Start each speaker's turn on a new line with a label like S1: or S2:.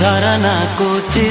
S1: Zarana coche.